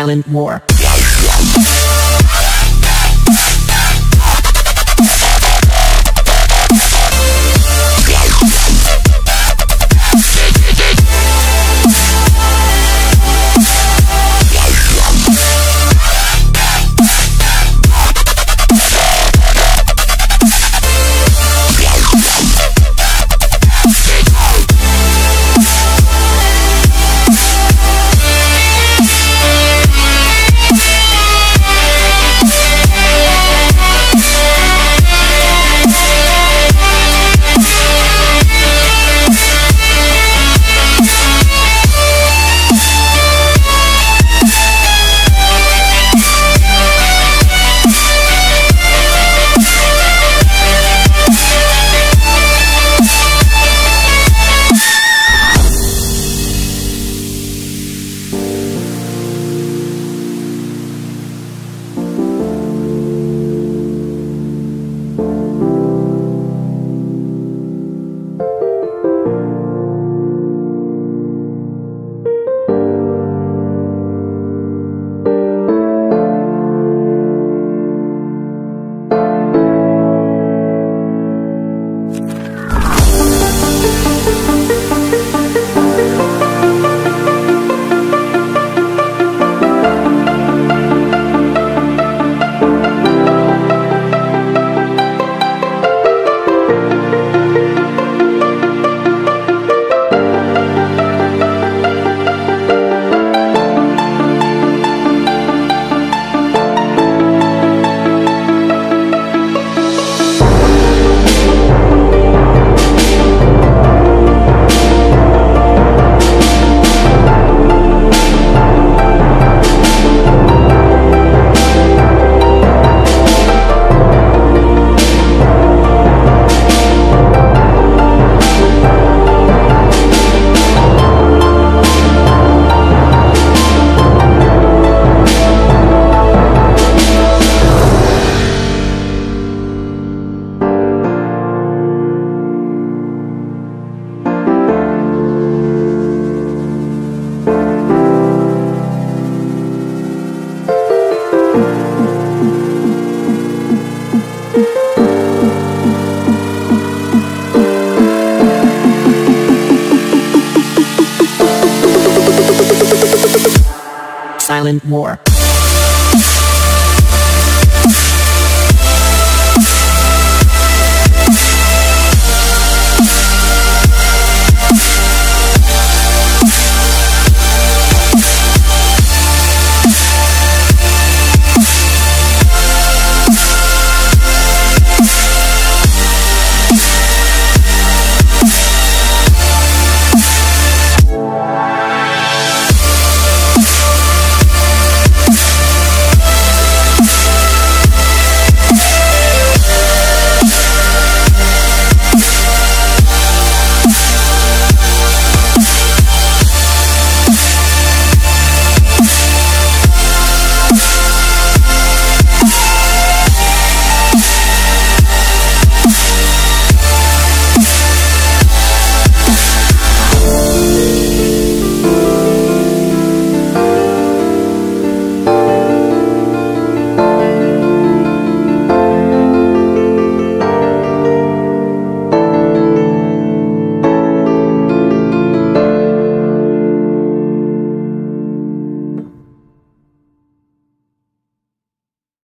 Silent War. War.